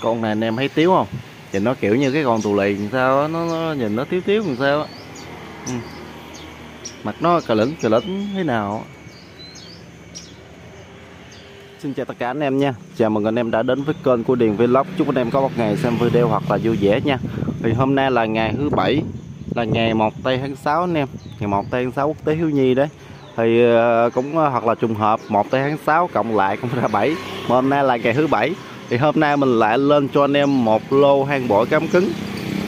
con này anh em thấy tiếu không? Nhìn nó kiểu như cái con tù lì làm sao á nó, nó nhìn nó tiếu tiếu làm sao á. Ừ. mặt nó cà lĩnh cà lĩnh thế nào á. Xin chào tất cả anh em nha. Chào mừng anh em đã đến với kênh của Điền Vlog. Chúc anh em có một ngày xem video hoặc là vui vẻ nha. Thì hôm nay là ngày thứ bảy Là ngày 1 tây tháng 6 anh em. Ngày 1 tây tháng 6 quốc tế hiếu nhi đấy. Thì ờ, cũng ờ, hoặc là trùng hợp 1 tây tháng 6 cộng lại cũng ra 7 Mà hôm nay là ngày thứ bảy. Thì hôm nay mình lại lên cho anh em một lô hang bổi cám cứng.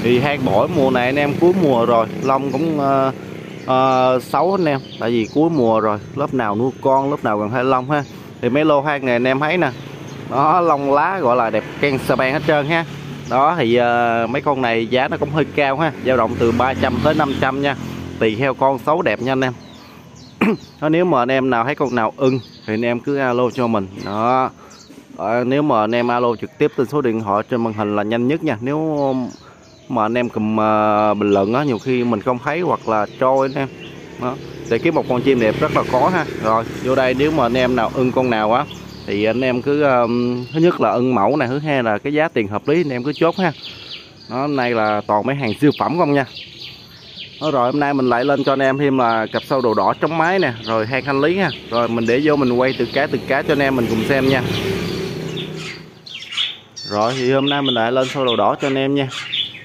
Thì hang bổi mùa này anh em cuối mùa rồi Lông cũng uh, uh, xấu anh em. Tại vì cuối mùa rồi Lớp nào nuôi con, lớp nào cần hai lông ha. Thì mấy lô hang này anh em thấy nè nó lông lá gọi là đẹp ken sờ ban hết trơn ha. Đó thì uh, mấy con này giá nó cũng hơi cao ha dao động từ 300 tới 500 nha. Tùy theo con xấu đẹp nha anh em. Đó, nếu mà anh em nào thấy con nào ưng thì anh em cứ alo cho mình. Đó à, nếu mà anh em alo trực tiếp trên số điện thoại trên màn hình là nhanh nhất nha. Nếu mà anh em cầm uh, bình luận á nhiều khi mình không thấy hoặc là trôi anh em. Đó. Để kiếm một con chim đẹp rất là khó ha. Rồi vô đây nếu mà anh em nào ưng con nào á thì anh em cứ um, thứ nhất là ưng mẫu này thứ hai là cái giá tiền hợp lý anh em cứ chốt ha. Nó nay là toàn mấy hàng siêu phẩm không nha. Đó, rồi hôm nay mình lại lên cho anh em thêm là cặp sâu đồ đỏ chống máy nè rồi hang thanh lý ha. Rồi mình để vô mình quay từ cá từ cá cho anh em mình cùng xem nha rồi thì hôm nay mình lại lên sâu đồ đỏ cho anh em nha.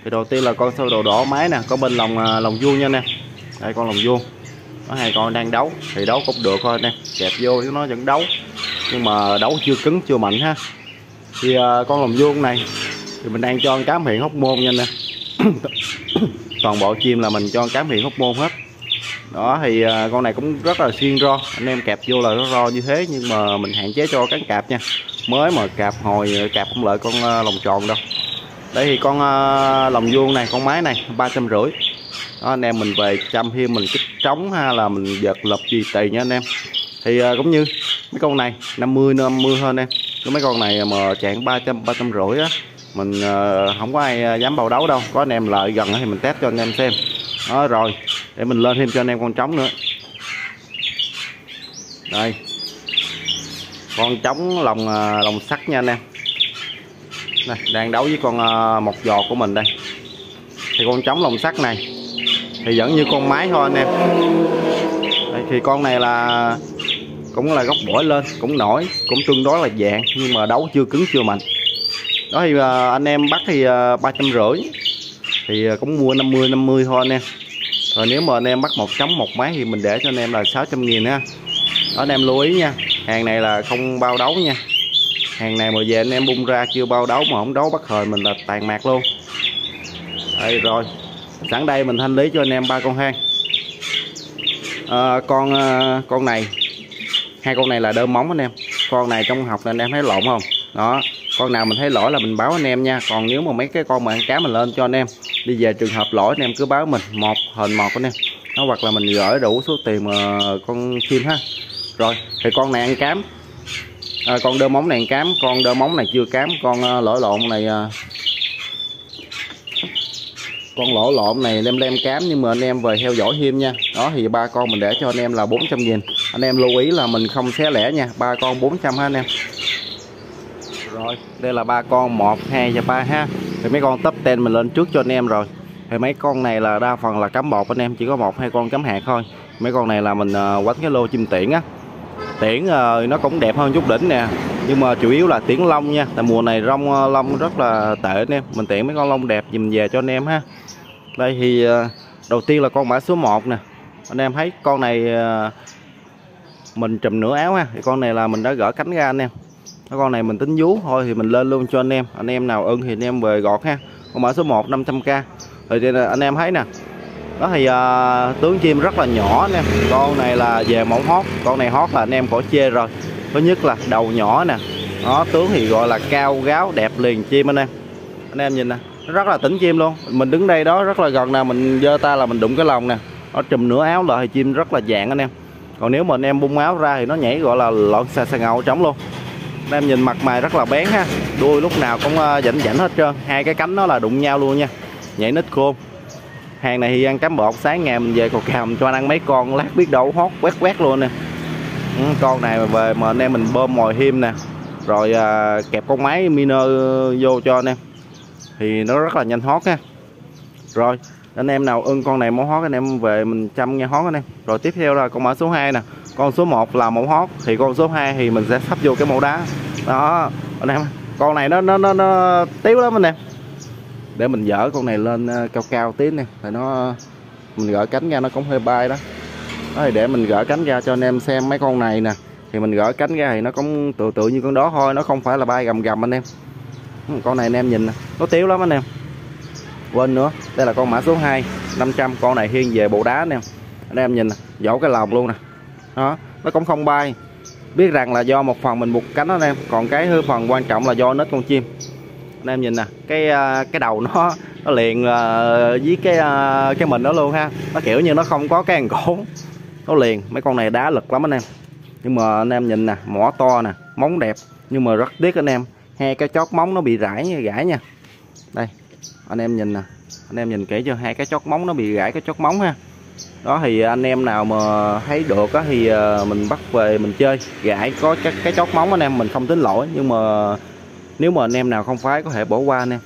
Thì đầu tiên là con sâu đồ đỏ máy nè có bên lòng à, lòng vuông nha anh em. Đây con lòng vuông. Có hai con đang đấu thì đấu cũng được thôi nè kẹp vô chứ nó vẫn đấu nhưng mà đấu chưa cứng chưa mạnh ha. Thì uh, con lòng vuông này thì mình đang cho cám hiện hóc môn nha nè toàn bộ chim là mình cho cám hiện hóc môn hết. Đó thì uh, con này cũng rất là xuyên ro. Anh em kẹp vô là nó ro như thế nhưng mà mình hạn chế cho cắn cạp nha mới mà cạp hồi, cạp không lợi con ờ, lòng tròn đâu. Đây thì con ờ, lòng vuông này, con máy này, ba trăm rưỡi. Đó, anh em mình về chăm thêm mình kích trống ha là mình giật lập gì tùy nha anh em. Thì ờ, cũng như mấy con này 50 50 hơn em. Cái mấy con này mà chạng 300 300 rưỡi á, mình không có ai dám bầu đấu đâu. Có anh em lợi gần thì mình test cho anh em xem. Đó, rồi, để mình lên thêm cho anh em con trống nữa. Đây con trống lòng lồng à, lòng sắt nha anh em. Này đang đấu với con à, một giò của mình đây. Thì con trống lòng sắt này thì vẫn như con máy thôi anh em. Đây, thì con này là cũng là góc bổi lên cũng nổi cũng tương đối là dạng nhưng mà đấu chưa cứng chưa mạnh. Đó thì à, anh em bắt thì ba trăm rưỡi thì cũng mua 50 50 thôi anh em. Rồi nếu mà anh em bắt một chấm một máy thì mình để cho anh em là 600 nghìn ha. Đó anh em lưu ý nha hàng này là không bao đấu nha. Hàng này mà về anh em bung ra chưa bao đấu mà không đấu bắt hồi mình là tàn mạc luôn. Đây rồi sẵn đây mình thanh lý cho anh em ba con hang. À, con à, con này hai con này là đơm móng anh em. Con này trong học này anh em thấy lộn không? Đó con nào mình thấy lỗi là mình báo anh em nha. Còn nếu mà mấy cái con mà ăn cá mình lên cho anh em đi về trường hợp lỗi anh em cứ báo mình một hình một anh em. Nó hoặc là mình gửi đủ số tiền mà con chim ha rồi thì con này ăn cám. À, con đơ móng này ăn cám con đơ móng này chưa cám con uh, lỗi lộn này uh, con lỗ lộn này lem lem cám nhưng mà anh em về theo dõi thêm nha. Đó thì ba con mình để cho anh em là 400 nghìn. Anh em lưu ý là mình không xé lẻ nha ba con 400 ha anh em. Rồi đây là ba con một hai và ba ha. Thì mấy con top ten mình lên trước cho anh em rồi. Thì mấy con này là đa phần là cắm bột anh em chỉ có một hai con cắm hạt thôi. Mấy con này là mình à, quánh cái lô chim tiễn á tiễn uh, nó cũng đẹp hơn chút đỉnh nè. Nhưng mà chủ yếu là tiễn lông nha. Tại mùa này rong ờ, lông rất là tệ anh em. Mình tiễn mấy con lông đẹp dùm về cho anh em ha. Đây thì ờ, đầu tiên là con mã số 1 nè. Anh em thấy con này mình trùm nửa áo ha. Thì con này là mình đã gỡ cánh ra anh em. Con này mình tính vú thôi thì mình lên luôn cho anh em. Anh em nào ưng thì anh em về gọt ha. Con mã số 1 500k thì anh em thấy nè đó thì uh, tướng chim rất là nhỏ anh em. Con này là về mẫu hót. Con này hót là anh em khỏi chê rồi. Thứ nhất là đầu nhỏ nè. Nó tướng thì gọi là cao gáo đẹp liền chim anh em. Anh em nhìn nè rất là tỉnh chim luôn. Mình đứng đây đó rất là gần nè mình giơ tay là mình đụng cái lồng nè. Nó trùm nửa áo lại thì chim rất là dạng anh em. Còn nếu mà anh em bung áo ra thì nó nhảy gọi là lộn xà xà ngầu trống luôn. Anh em nhìn mặt mày rất là bén ha. Đuôi lúc nào cũng ờ, rảnh rảnh hết trơn. Hai cái cánh nó là đụng nhau luôn nha. Nhảy nít khôn hàng này thì ăn cám bột sáng ngày mình về cột cào cho anh ăn mấy con lát biết đâu hót quét quét luôn nè con này mà về mà anh em mình bơm mồi hiêm nè rồi à, kẹp con máy miner vô cho anh em thì nó rất là nhanh hót ha rồi anh em nào ưng con này mẫu hót anh em về mình chăm nghe hót anh em rồi tiếp theo là con mã số 2 nè con số 1 là mẫu hót thì con số 2 thì mình sẽ sắp vô cái mẫu đá đó anh em con này nó nó nó, nó tiếu lắm anh em để mình dỡ con này lên ờ, cao cao tí nè thì nó, mình gỡ cánh ra nó cũng hơi bay đó. Đó, thì để mình gỡ cánh ra cho anh em xem mấy con này nè. Thì mình gỡ cánh ra thì nó cũng tự tự như con đó thôi, nó không phải là bay gầm gầm anh em. Ừ, con này anh em nhìn nè, nó tiếu lắm anh em. Quên nữa, đây là con mã số 2 500 con này hiên về bộ đá anh em anh em nhìn nè cái lòng luôn nè. Đó, nó cũng không bay. Biết rằng là do một phần mình buộc cánh đó anh em, còn cái hư phần quan trọng là do nết con chim anh em nhìn nè cái à, cái đầu nó nó liền à, với cái à, cái mình đó luôn ha. Nó kiểu như nó không có cái cổ nó liền mấy con này đá lực lắm anh em. Nhưng mà anh em nhìn nè mỏ to nè móng đẹp. Nhưng mà rất tiếc anh em hai cái chót móng nó bị rải gãy nha. Đây anh em nhìn nè anh em nhìn kỹ chưa? Hai cái chót móng nó bị gãy cái chót móng ha. Đó thì anh em nào mà thấy được á thì mình bắt về mình chơi. Gãy có cái, cái chót móng anh em mình không tính lỗi. Nhưng mà nếu mà anh em nào không phái có thể bỏ qua anh em.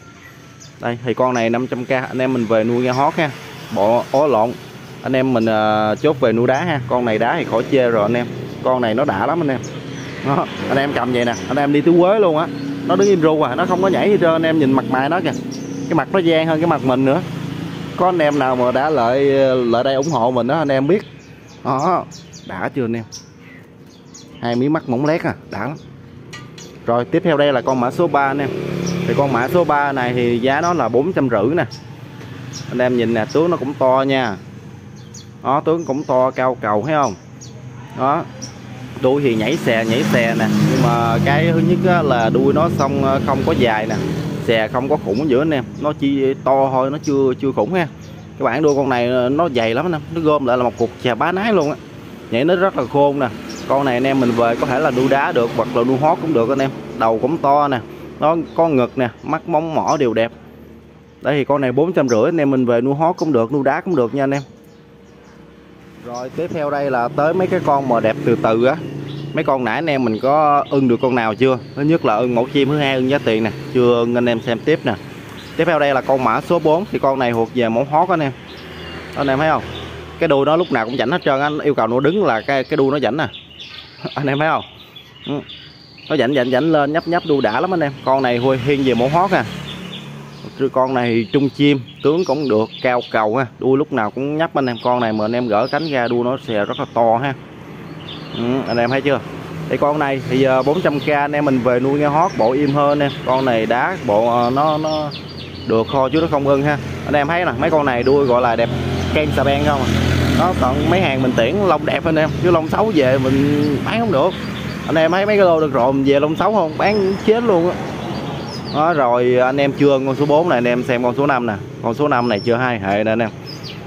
Đây thì con này 500k anh em mình về nuôi nghe hót ha. Bộ ó lộn. Anh em mình uh, chốt về nuôi đá ha. Con này đá thì khỏi chê rồi anh em. Con này nó đã lắm anh em. Đó, anh em cầm vậy nè. Anh em đi tứ quế luôn á. Nó đứng im ru à nó không có nhảy gì trơn. Anh em nhìn mặt mày nó kìa. Cái mặt nó gian hơn cái mặt mình nữa. Có anh em nào mà đã lợi lại đây ủng hộ mình đó anh em biết. Đó đã chưa anh em? Hai miếng mắt mỏng lét à đã lắm rồi, tiếp theo đây là con mã số 3 anh em. Thì con mã số 3 này thì giá nó là bốn trăm rưỡi nè. Anh em nhìn nè, tướng nó cũng to nha. Đó, tướng cũng to, cao cầu, thấy không? Đó. Đuôi thì nhảy xè nhảy xè nè. Nhưng mà cái thứ nhất là đuôi nó xong ờ, không có dài nè. Xè không có khủng giữa anh em. Nó chỉ to thôi, nó chưa chưa khủng ha. Các bạn đuôi con này ờ, nó dày lắm anh em. Nó gom lại là một cục chà bá nái luôn á. Nhảy nó rất là khôn nè con này anh em mình về có thể là đu đá được hoặc là đu hót cũng được anh em. Đầu cũng to nè, nó có ngực nè, mắt móng mỏ đều đẹp. Đây thì con này bốn trăm rưỡi, anh em mình về nuôi hót cũng được nuôi đá cũng được nha anh em. Rồi, tiếp theo đây là tới mấy cái con mà đẹp từ từ á. Mấy con nãy anh em mình có ưng được con nào chưa? Thứ nhất là ưng mẫu chim, thứ hai ưng giá tiền nè. Chưa ưng anh em xem tiếp nè. Tiếp theo đây là con mã số 4 thì con này thuộc về mẫu hót anh em. Anh em thấy không? Cái đuôi nó lúc nào cũng chảnh hết trơn anh yêu cầu nó đứng là cái cái đuôi nó chảnh nè à anh em thấy không? Ừ. nó dảnh dảnh dảnh lên nhấp nhấp đu đã lắm anh em. Con này hui hiên về mẫu hót à. Con này trung chim tướng cũng được cao cầu ha. Đuôi lúc nào cũng nhấp anh em. Con này mà anh em gỡ cánh ra đuôi nó xè rất là to ha. Ừ, anh em thấy chưa? Thì con này thì giờ 400k anh em mình về nuôi nghe hót bộ im hơn em con này đá bộ ờ, nó nó được kho chứ nó không ưng ha. Anh em thấy nè mấy con này đuôi gọi là đẹp ken xà beng không à? Đó, còn mấy hàng mình tiễn lông đẹp anh em, chứ lông xấu về mình bán không được. Anh em thấy mấy cái lô được rồi, mình về lông xấu không, bán chết luôn á. Đó, rồi anh em chưa con số 4 này, anh em xem con số 5 nè. Con số 5 này chưa hai hệ nè anh em.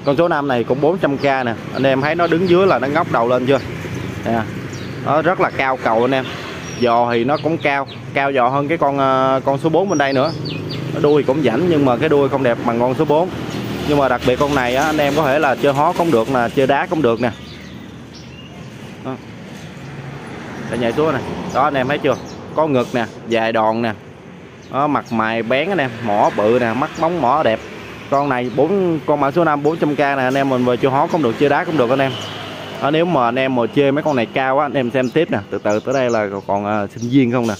Con số 5 này cũng 400k nè. Anh em thấy nó đứng dưới là nó ngóc đầu lên chưa? Nè, nó rất là cao cầu anh em. Giò thì nó cũng cao cao giò hơn cái con ờ, con số 4 bên đây nữa. Đuôi cũng rảnh nhưng mà cái đuôi không đẹp bằng con số 4 nhưng mà đặc biệt con này á, anh em có thể là chơi hó cũng được là chơi đá cũng được nè. Đó. Để nhảy xuống nè. Đó anh em thấy chưa? Có ngực nè dài đòn nè. Đó, mặt mày bén anh em mỏ bự nè mắt móng mỏ đẹp. Con này bốn con mã số 5 400k này anh em mình vừa chơi hó cũng được chơi đá cũng được anh em. Đó, nếu mà anh em mà chơi mấy con này cao á anh em xem tiếp nè. Từ từ tới đây là còn à, sinh viên không nè.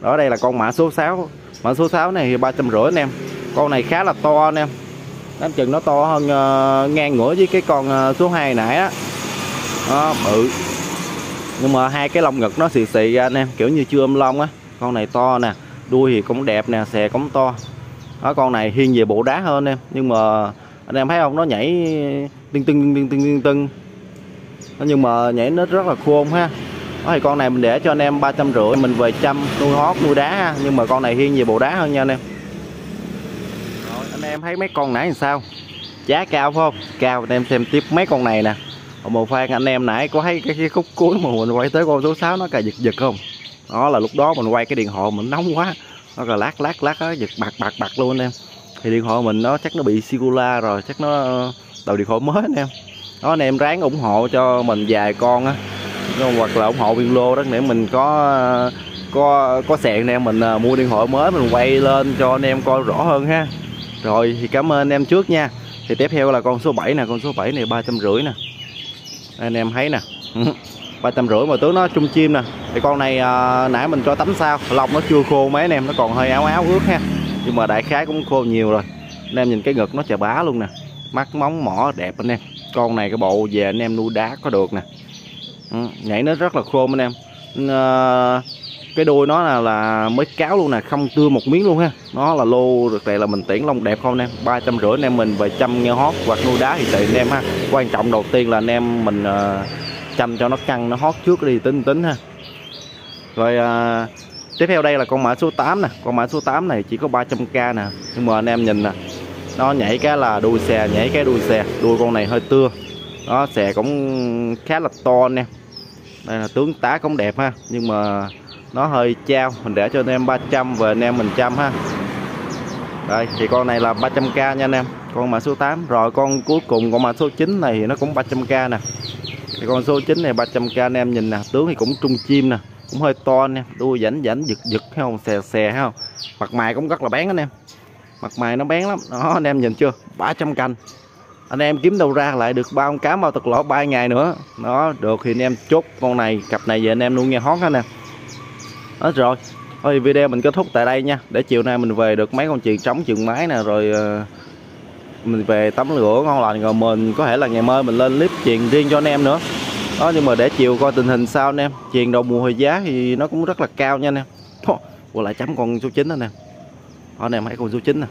Đó đây là con mã số 6 mã số 6 này ba trăm rưỡi anh em. Con này khá là to anh em. Đánh chừng nó to hơn uh, ngang ngửa với cái con uh, số 2 nãy á. Đó, bự. Nhưng mà hai cái lông ngực nó xì xì ra anh em kiểu như chưa ôm lông á. Con này to nè đuôi thì cũng đẹp nè xè cũng to. Đó con này hiên về bộ đá hơn em nhưng mà anh em thấy không nó nhảy tưng tưng tưng tưng tưng tưng nhưng mà nhảy nó rất là khôn ha. Đó thì con này mình để cho anh em ba trăm rưỡi mình về chăm nuôi hót nuôi đá ha. Nhưng mà con này hiên về bộ đá hơn nha anh em em thấy mấy con nãy làm sao? Giá cao phải không? Cao anh em xem tiếp mấy con này nè. Một phan anh em nãy có thấy cái, cái khúc cuối mà mình quay tới con số 6 nó cà giật giật không? Đó là lúc đó mình quay cái điện thoại mình nóng quá. Nó là lát lát lát nó giật bạc bạc bạc luôn anh em. Thì điện thoại mình nó chắc nó bị sigula rồi chắc nó đầu điện thoại mới anh em. Đó anh em ráng ủng hộ cho mình vài con á. Hoặc là ủng hộ viên lô đó để mình có có có sẹn anh em mình à, mua điện thoại mới mình quay lên cho anh em coi rõ hơn ha rồi thì cảm ơn anh em trước nha. Thì tiếp theo là con số 7 nè con số 7 này ba trăm rưỡi nè. Anh em thấy nè. ba trăm rưỡi mà tướng nó chung chim nè. Thì con này à, nãy mình cho tắm sao lông nó chưa khô mấy anh em nó còn hơi áo áo ướt ha. Nhưng mà đại khái cũng khô nhiều rồi. Anh em nhìn cái ngực nó chà bá luôn nè. Mắt móng mỏ đẹp anh em. Con này cái bộ về anh em nuôi đá có được nè. Ừ, nhảy nó rất là khô anh em. À, cái đuôi nó là, là mới cáo luôn nè không tưa một miếng luôn ha. Nó là lô được này là mình tiễn lông đẹp không anh em? Ba trăm rưỡi anh em mình về chăm nghe hót hoặc nuôi đá thì tùy anh em ha. Quan trọng đầu tiên là anh em mình uh, chăm cho nó căng nó hót trước đi tính tính ha. Rồi uh, tiếp theo đây là con mã số 8 nè. Con mã số 8 này chỉ có 300k nè. Nhưng mà anh em nhìn nè nó nhảy cái là đuôi xe nhảy cái đuôi xe. Đuôi con này hơi tưa. Nó xè cũng khá là to anh em. Đây là tướng tá cũng đẹp ha. Nhưng mà nó hơi trao, mình để cho anh em 300 và anh em mình trăm ha. Đây, thì con này là 300k nha anh em. Con mã số 8 rồi con cuối cùng con mã số 9 này thì nó cũng 300k nè. Thì con số 9 này 300k anh em nhìn nè. Tướng thì cũng trung chim nè, cũng hơi to nè đuôi rảnh rảnh, giật giật hay không? Xè xè hay không? Mặt mày cũng rất là bén anh em. Mặt mày nó bén lắm. Đó, anh em nhìn chưa? 300 canh anh em kiếm đâu ra lại được bao con cá bao tật lỗ 3 ngày nữa. Nó được thì anh em chốt con này, cặp này về anh em luôn nghe hót anh em hết rồi. Thôi video mình kết thúc tại đây nha. Để chiều nay mình về được mấy con chuyện trống chừng máy nè rồi ờ, mình về tắm lửa ngon lành. Rồi mình có thể là ngày mai mình lên clip chuyện riêng cho anh em nữa. Đó nhưng mà để chiều coi tình hình sao anh em. Chuyện đầu mùa hồi giá thì nó cũng rất là cao nha anh em. Qua lại chấm con số 9 anh em. Đó, anh em hãy con số 9 nè.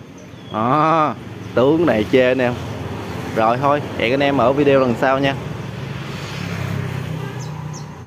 Đó tướng này chê anh em. Rồi thôi hẹn anh em ở video lần sau nha.